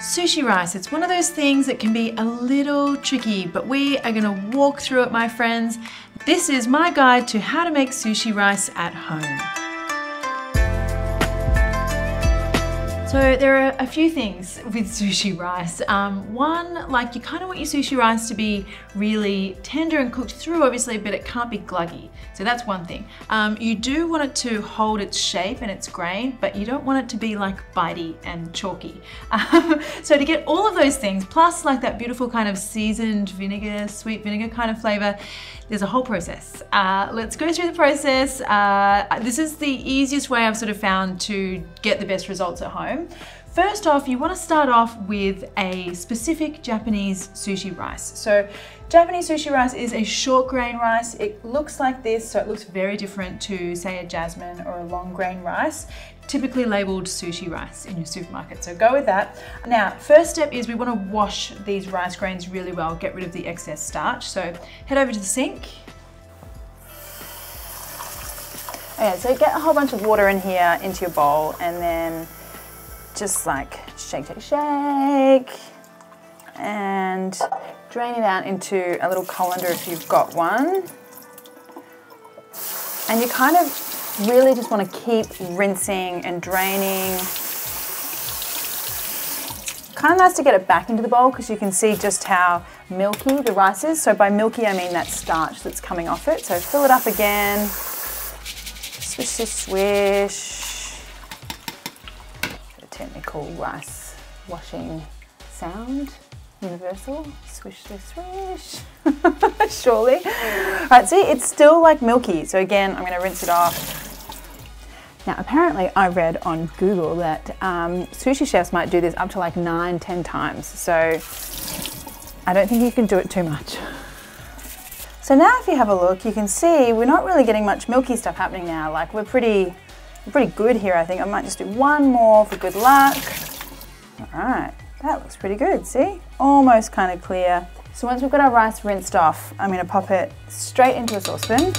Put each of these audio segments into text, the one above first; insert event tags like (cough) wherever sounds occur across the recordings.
Sushi rice, it's one of those things that can be a little tricky, but we are gonna walk through it, my friends. This is my guide to how to make sushi rice at home. So there are a few things with sushi rice. Um, one, like you kind of want your sushi rice to be really tender and cooked through obviously, but it can't be gluggy. So that's one thing. Um, you do want it to hold its shape and its grain, but you don't want it to be like bitey and chalky. (laughs) Um, so to get all of those things, plus like that beautiful kind of seasoned vinegar, sweet vinegar kind of flavor, there's a whole process. Uh, let's go through the process. Uh, this is the easiest way I've sort of found to get the best results at home. First off, you want to start off with a specific Japanese sushi rice. So Japanese sushi rice is a short grain rice. It looks like this, so it looks very different to say a jasmine or a long grain rice typically labeled sushi rice in your supermarket. So go with that. Now, first step is we wanna wash these rice grains really well, get rid of the excess starch. So head over to the sink. Oh, okay, so get a whole bunch of water in here into your bowl and then just like shake, shake, shake and drain it out into a little colander if you've got one. And you kind of really just want to keep rinsing and draining. Kind of nice to get it back into the bowl because you can see just how milky the rice is. So by milky, I mean that starch that's coming off it. So fill it up again. Swish, swish, swish. Technical rice washing sound universal. Swish, swish, swish. (laughs) Surely. All right, see, it's still like milky. So again, I'm gonna rinse it off. Now, apparently, I read on Google that um, sushi chefs might do this up to like nine, ten times. So I don't think you can do it too much. So now if you have a look, you can see we're not really getting much milky stuff happening now. Like we're pretty, we're pretty good here, I think. I might just do one more for good luck. All right, that looks pretty good, see? Almost kind of clear. So once we've got our rice rinsed off, I'm gonna pop it straight into a saucepan.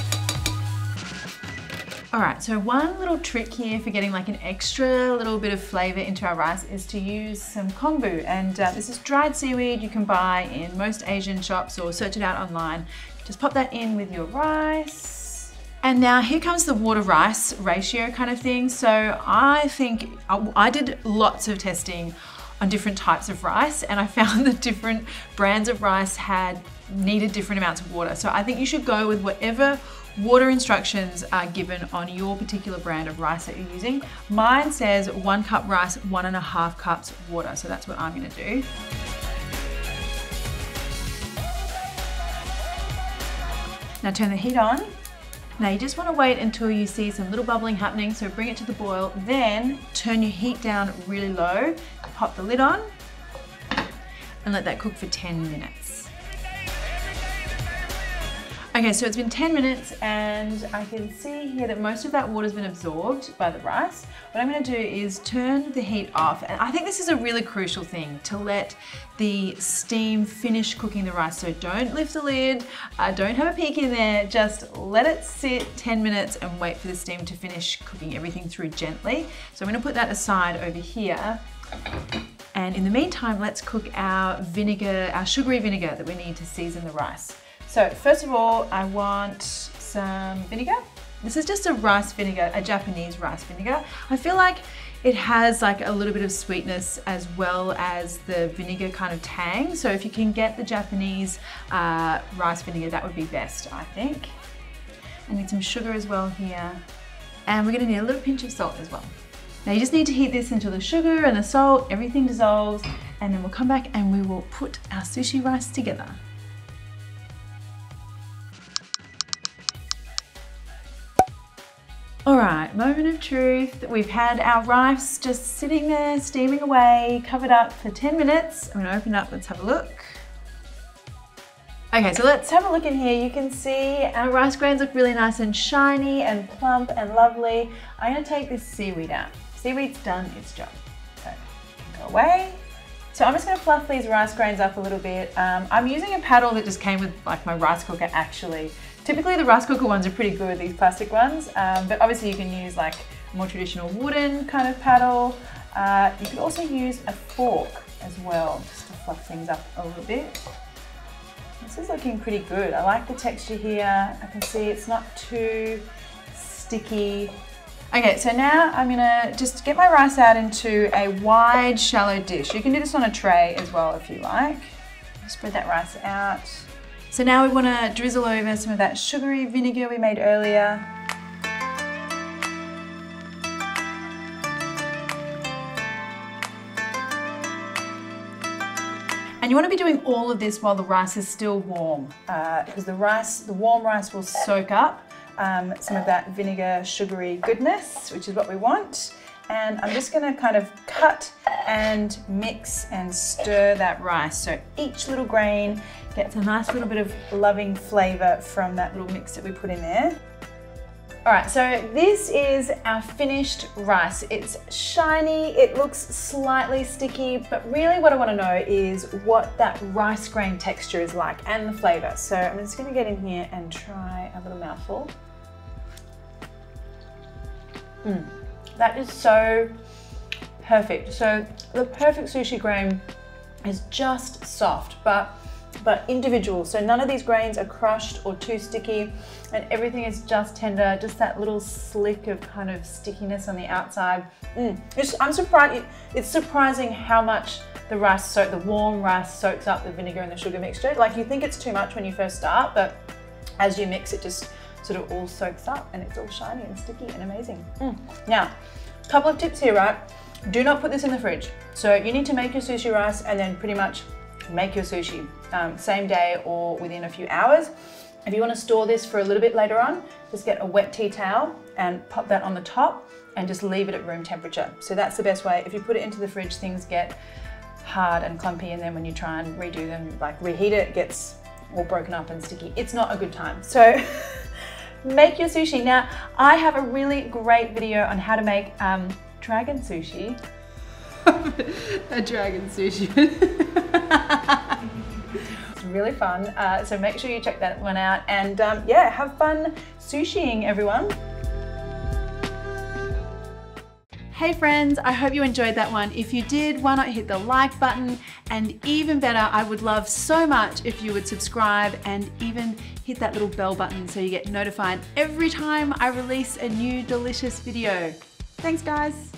All right, so one little trick here for getting like an extra little bit of flavor into our rice is to use some kombu. And uh, this is dried seaweed you can buy in most Asian shops or search it out online. Just pop that in with your rice. And now here comes the water rice ratio kind of thing. So I think I did lots of testing on different types of rice and I (laughs) found that different brands of rice had needed different amounts of water. So I think you should go with whatever water instructions are given on your particular brand of rice that you're using. Mine says one cup rice, one and a half cups water. So that's what I'm gonna do. Now turn the heat on. Now you just wanna wait until you see some little bubbling happening, so bring it to the boil, then turn your heat down really low, pop the lid on, and let that cook for 10 minutes. Okay, so it's been 10 minutes and I can see here that most of that water's been absorbed by the rice. What I'm gonna do is turn the heat off. And I think this is a really crucial thing to let the steam finish cooking the rice. So don't lift the lid, uh, don't have a peek in there, just let it sit 10 minutes and wait for the steam to finish cooking everything through gently. So I'm gonna put that aside over here. And in the meantime, let's cook our vinegar, our sugary vinegar that we need to season the rice. So first of all, I want some vinegar. This is just a rice vinegar, a Japanese rice vinegar. I feel like it has like a little bit of sweetness as well as the vinegar kind of tang. So if you can get the Japanese uh, rice vinegar, that would be best, I think. I need some sugar as well here. And we're gonna need a little pinch of salt as well. Now you just need to heat this until the sugar and the salt, everything dissolves, and then we'll come back and we will put our sushi rice together. All right, moment of truth. We've had our rice just sitting there, steaming away, covered up for 10 minutes. I'm gonna open up, let's have a look. Okay, so let's have a look in here. You can see our rice grains look really nice and shiny and plump and lovely. I'm gonna take this seaweed out. Seaweed's done its job. So, go away. So I'm just gonna fluff these rice grains up a little bit. Um, I'm using a paddle that just came with like my rice cooker actually. Typically the rice cooker ones are pretty good, these plastic ones, um, but obviously you can use like more traditional wooden kind of paddle. Uh, you could also use a fork as well, just to fluff things up a little bit. This is looking pretty good. I like the texture here. I can see it's not too sticky. Okay, so now I'm gonna just get my rice out into a wide, shallow dish. You can do this on a tray as well if you like. Spread that rice out. So now we wanna drizzle over some of that sugary vinegar we made earlier. And you want to be doing all of this while the rice is still warm, uh, because the rice, the warm rice will soak up um, some of that vinegar sugary goodness, which is what we want. And I'm just going to kind of cut and mix and stir that rice. So each little grain gets a nice little bit of loving flavor from that little mix that we put in there. All right, so this is our finished rice. It's shiny, it looks slightly sticky, but really what I wanna know is what that rice grain texture is like and the flavor. So I'm just gonna get in here and try a little mouthful. Mm, that is so perfect. So the perfect sushi grain is just soft, but but individual. So none of these grains are crushed or too sticky and everything is just tender, just that little slick of kind of stickiness on the outside. Mm. I'm surprised, it's surprising how much the rice, so the warm rice soaks up the vinegar and the sugar mixture. Like you think it's too much when you first start, but as you mix it just sort of all soaks up and it's all shiny and sticky and amazing. Mm. Now, a couple of tips here, right? Do not put this in the fridge. So you need to make your sushi rice and then pretty much make your sushi um, same day or within a few hours. If you want to store this for a little bit later on, just get a wet tea towel and pop that on the top and just leave it at room temperature. So that's the best way. If you put it into the fridge, things get hard and clumpy and then when you try and redo them, like reheat it, it gets all broken up and sticky. It's not a good time. So (laughs) make your sushi. Now, I have a really great video on how to make um, dragon sushi. (laughs) a dragon sushi. (laughs) it's really fun. Uh, so make sure you check that one out. And um, yeah, have fun sushiing, everyone. Hey friends, I hope you enjoyed that one. If you did, why not hit the like button? And even better, I would love so much if you would subscribe and even hit that little bell button so you get notified every time I release a new delicious video. Thanks guys.